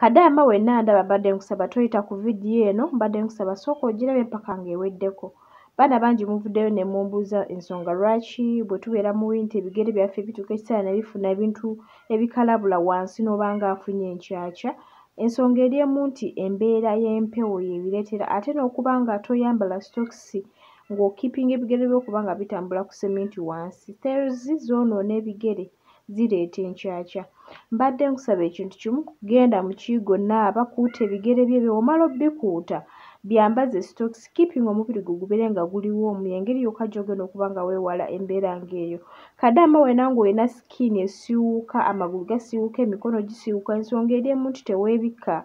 Kadaama wenna ndaba mbadde nkusaba toyita ku vidiyo eno mbadde nkusaba sooka ogirabe mpaka ng'eweddeko. Baana bangi muvuddeyo ne mumbuuza ensonga lwaki bwe tubeera mu winta ebigere byaffe bituuka ekiseera ne bifuna ebintu ebikalabula wansi n'oba ng'afunye enkyakya. Ensonga eri emu nti embeera y'empewo y'ebireetera ate n'okuba nga toyambala sitookisi ng'okiipinga ebigere byo okuba nga bitambula ku seminti wansi. Stairs zoonoona ebigere zireeta enkyakya. Mbadde nkusaba ekintu kimu, genda mu kiyigo naaba, kuuta ebigere byo bw'omala obbikuuta byambaze sitookisi, kiipinga omubiri gwo gubeere nga guli woomu, y'engeri yokka gy'ogenda okuba nga weewala embeera ng'eyo. Kadaama wenna ng'olina sikiini esiiwuuka, amagulu gasiiwuuka, emikono gisiiwuuka, ensonga eri emu nti teweebikka,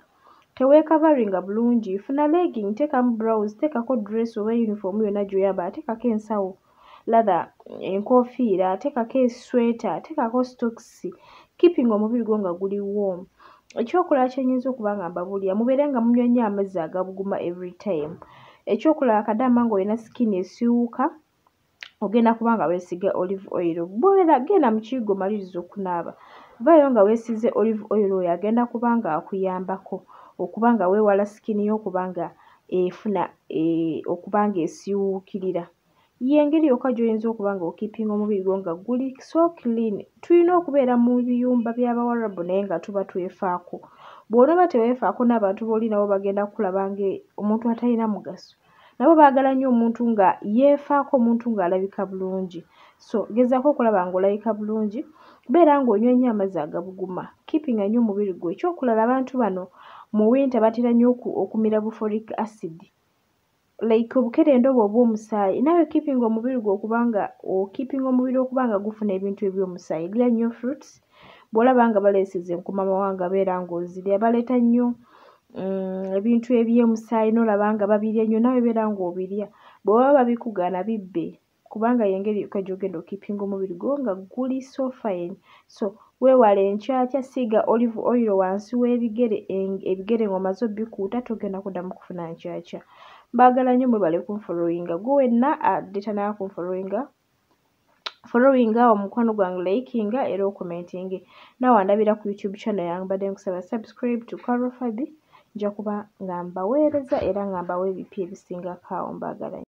teweekavaringa bulungi, funa legging, teekamu blouse, teekako dress oba yunifoomu yonna gy'oyambala, teekako ensawo rather enkoofiira, teekako esweta, teekako sitookisi, kiipinga omubiri gwo nga guli woomu. Ekyokulala kye nnyinza okuba nga mbabuulira mubeere nga munywa nnyo amazzi agabuguma every time. Ekyokulala Kadaama ng'olina sikiini esiiwuuka, ogenda kuba nga weesiga olive oil. Bw'obeera genda mu kiyigo maliriza okunaaba, vaayo nga weesize olive oil oyo agenda kuba nga akuyambako okuba nga weewala sikiini yo okuba nga efuna okuba ng'esiiwuukirira. Y'engeri yokka gy'oyinza okuba ng'okiipinga omubiri gwo nga guli so clean. Tulina okubeera mu biyumba by'Abawarabu naye nga tuba twefaako. Bw'onooba teweefaako n'abantu b'oli nabo bagenda kukulaba ng'omuntu atalina mugaso. Nabo baagala nnyo omuntu nga yeefaako, omuntu ng'alabika bulungi. So gezaako okulaba ng'olabika bulungi, beera ng'onywa nnyo amazzi agabuguma, kiipinga nnyo omubiri gwo. Ekyokulala abantu bano mu winta batera nnyo okumira bu folic acid, like obukerenda obwo obw'omusaayi. Naawe kiipinga omubiri gwo okuba nga okiipinga omubiri okuba nga gufuna ebintu eby'omusaayi. Lya nnyo fruits, bw'olaba nga baleeseza enkomamawanga beera ng'ozirya. Baleeta nnyo ebintu eby'omusaayi n'olaba nga babirya nnyo, naawe beera ng'obirya. Bwe baba babikugaana bibbe kubanga y'engeri yokka gy'ogenda okiipinga omubiri gwo nga guli so fine. So weewale enkyakya, siiga olive oil wansi w'ebigere, ebigere ng'omaze obbikuuta togenda kuddamu kufuna nkyakya. Mbaagala nnyo mwebale kunfollowinga. Ggwe wenna adde tannaba kunfollowinga, followinga omukwano gwange, likinga era okomentinge. Naawe wandabira ku YouTube channel yange mbadde nkusaba subscribe to Carol Fabi, nja kuba nga mbaweereza era nga mbawa ebipya ebisingako awo. Mbaagala.